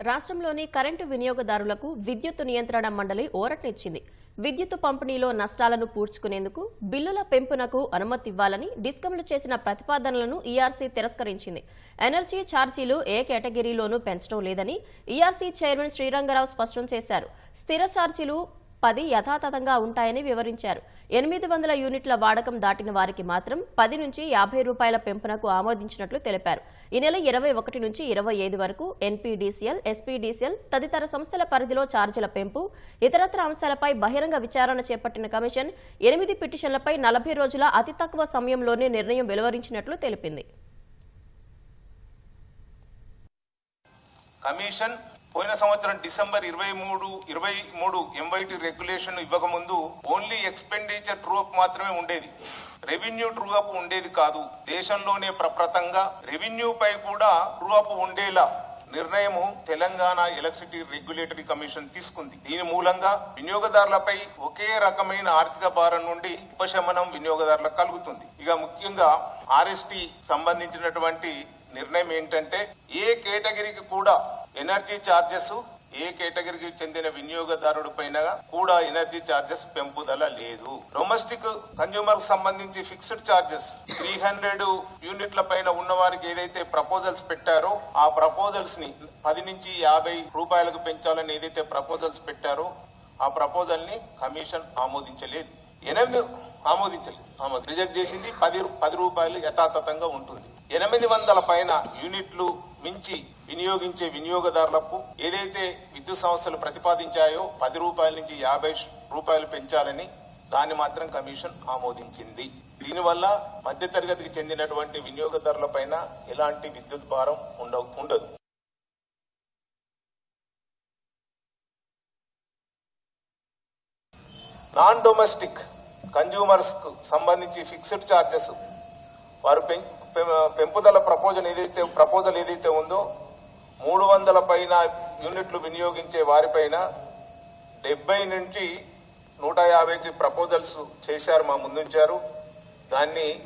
రాష్ట్రంలోని కరెంటు వినియోగదారులకు విద్యుత్ నియంత్రణ మండలి ఓరట్నిచ్చింది. విద్యుత్ పంపిణీలో నష్టాలను పూడ్చుకునేందుకు బిల్లుల పెంపునకు అనుమతి ఇవ్వాలని డిస్కంలు చేసిన ప్రతిపాదనలను ఈఆర్సీ తిరస్కరించింది. ఎనర్జీ ఛార్జీలు ఏ కేటగిరీలోనూ పెంచడం లేదని ఈఆర్సీ చైర్మన్ శ్రీరంగరావు స్పష్టం చేశారు. స్థిర ఛార్జీలు పది యథాతథంగా ఉంటాయని వివరించారు. ఎనిమిది వందల యూనిట్ల వాడకం దాటిన వారికి మాత్రం పది నుంచి యాభై రూపాయల పెంపునకు ఆమోదించినట్లు తెలిపారు. ఈ నెల ఇరవై ఒకటి నుంచి ఇరవై ఐదు వరకు ఎన్పీడీసీఎల్ ఎస్పీడీసీఎల్ తదితర సంస్థల పరిధిలో ఛార్జీల పెంపు ఇతరత్ర అంశాలపై బహిరంగ విచారణ చేపట్టిన కమిషన్ ఎనిమిది పిటిషన్లపై నలభై రోజుల అతి తక్కువ సమయంలోనే నిర్ణయం వెలువరించినట్లు తెలిపింది. కమిషన్ పోయిన సంవత్సరం డిసెంబర్ ఇరవై మూడు ఇరవై మూడు ఎంవైటీ రెగ్యులేషన్ ఇవ్వకముందు ఓన్లీ ఎక్స్పెండిచర్ ట్రూ అప్ మాత్రమే ఉండేది. రెవెన్యూ ట్రూ అప్ ఉండేది కాదు. దేశంలోనే ప్రప్రతంగా రెవెన్యూ పై కూడా ట్రూ అప్ ఉండేలా నిర్ణయము తెలంగాణ ఎలక్ట్రిసిటీ రెగ్యులేటరీ కమిషన్ తీసుకుంది. దీని మూలంగా వినియోగదారులపై ఒకే రకమైన ఆర్థిక భారం నుండి ఉపశమనం వినియోగదారులకు కలుగుతుంది. ఇక ముఖ్యంగా ఆర్ఎస్టి సంబంధించినటువంటి నిర్ణయం ఏంటంటే ఏ కేటగిరీకి కూడా ఎనర్జీ ఛార్జెస్ ఏ కేటగిరీకి చెందిన వినియోగదారుడి పైన కూడా ఎనర్జీ ఛార్జెస్ పెంపుదల లేదు. డొమెస్టిక్ కన్జ్యూమర్ సంబంధించి ఫిక్స్డ్ ఛార్జెస్ త్రీ హండ్రెడ్ యూనిట్ల పైన ఉన్న వారికి ఏదైతే ప్రపోజల్స్ పెట్టారో ఆ ప్రపోజల్స్ని పది నుంచి యాభై రూపాయలకు పెంచాలని ఏదైతే ప్రపోజల్స్ పెట్టారో ఆ ప్రపోజల్ని కమిషన్ ఆమోదించలేదు. ఎనిమిది ఆమోదించలేదు. ఆమోద రిజెక్ట్ చేసింది పది పది రూపాయలు యథాతథంగా ఉంటుంది. ఎనిమిది వందల పైన యూనిట్లు మించి వినియోగించే వినియోగదారులకు ఏదైతే విద్యుత్ సంస్థలు ప్రతిపాదించాయో పది రూపాయల నుంచి యాభై రూపాయలు పెంచాలని దాన్ని మాత్రం కమిషన్ ఆమోదించింది. దీనివల్ల మధ్యతరగతికి చెందినటువంటి వినియోగదారుల పైన ఎలాంటి విద్యుత్ భారం ఉండదు. నాన్ డొమెస్టిక్ కన్జ్యూమర్స్కు సంబంధించి ఫిక్స్డ్ ఛార్జెస్ వారు పెంపుదల ప్రపోజల్ ఏదైతే ప్రపోజల్ ఏదైతే ఉందో మూడు వందల పైన యూనిట్లు వినియోగించే వారిపైన డెబ్బై నుంచి నూట యాభైకి ప్రపోజల్స్ చేశారు మా ముందుంచారు. దాన్ని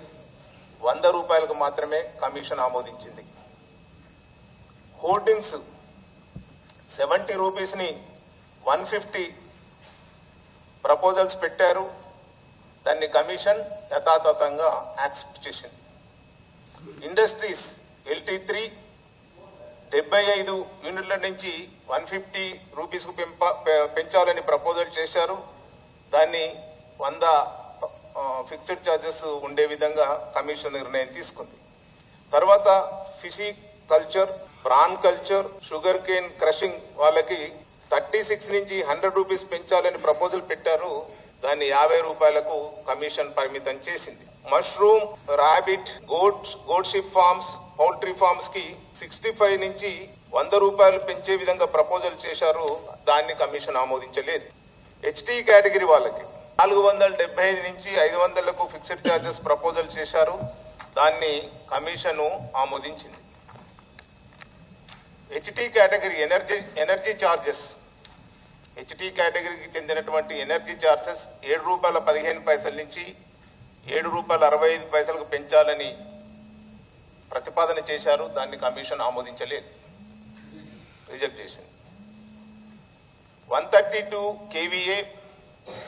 వంద రూపాయలకు మాత్రమే కమిషన్ ఆమోదించింది. హోర్డింగ్స్ సెవెంటీ రూపీస్ని వన్ ఫిఫ్టీ ప్రపోజల్స్ పెట్టారు. దాన్ని కమిషన్ యథాతథంగా యాక్సెప్ట్ చేసింది. ఇండస్ట్రీస్ ఎల్టీ త్రీ డెబ్బై ఐదు యూనిట్ల నుంచి వన్ ఫిఫ్టీ రూపీస్కు పెంప పెంచాలని ప్రపోజల్ చేశారు. దాన్ని వంద ఫిక్స్డ్ ఛార్జెస్ ఉండే విధంగా కమిషన్ నిర్ణయం తీసుకుంది. తర్వాత fishy culture prawn culture sugar cane crushing వాళ్ళకి థర్టీ సిక్స్ నుంచి హండ్రెడ్ రూపీస్ పెంచాలని ప్రపోజల్ పెట్టారు. దాన్ని యాభై రూపాయలకు కమిషన్ పరిమితం చేసింది. మష్రూమ్ రాబిట్ గోట్ గోడ్షిప్ ఫార్మ్స్ పౌల్ట్రీ ఫార్మ్స్కి సిక్స్టీ ఫైవ్ నుంచి వంద రూపాయలు పెంచే విధంగా ప్రపోజల్ చేశారు. దాన్ని కమిషన్ ఆమోదించలేదు. హెచ్టీ కేటగిరీ వాళ్ళకి నాలుగు వందల డెబ్బై ఐదు నుంచి ఐదు వందలకు ఫిక్స్డ్ ఛార్జెస్ ప్రపోజల్ చేశారు. దాన్ని కమిషను ఆమోదించింది. HT category energy energy charges HT కేటగిరీకి చెందినటువంటి ఎనర్జీ ఛార్జెస్ ఏడు రూపాయల పదిహేను పైసల నుంచి ఏడు రూపాయల అరవై ఐదు పైసలకు పెంచాలని ప్రతిపాదన చేశారు. దాన్ని కమిషన్ ఆమోదించలేదు. రిజెక్ట్ చేసింది. వన్ థర్టీ టూ కేవీఏ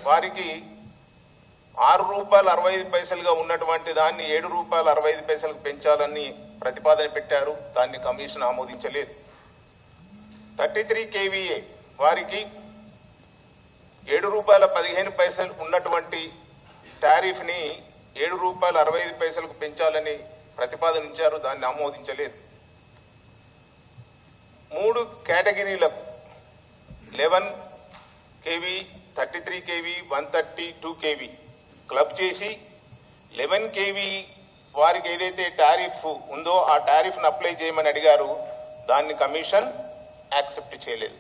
వారికి ఆరు రూపాయలు అరవై ఐదు పైసలుగా ఉన్నటువంటి దాన్ని ఏడు రూపాయలు అరవై ఐదు పైసలకు పెంచాలని ప్రతిపాదన పెట్టారు. దాన్ని కమిషన్ ఆమోదించలేదు. థర్టీ త్రీ కేవీఏ వారికి ఏడు రూపాయల పదిహేను పైసలు ఉన్నటువంటి టారిఫ్ని ఏడు రూపాయలు అరవై ఐదు పైసలకు పెంచాలని ప్రతిపాదన ఇచ్చారు దాన్ని ఆమోదించలేదు. మూడు కేటగిరీలకు eleven KV thirty three KV one thirty two KV club చేసి లెవెన్ కేవీ వారికి ఏదైతే టారిఫ్ ఉందో ఆ టారిఫ్ను అప్లై చేయమని అడిగారు దాన్ని కమిషన్ యాక్సెప్ట్ చేయలేదు.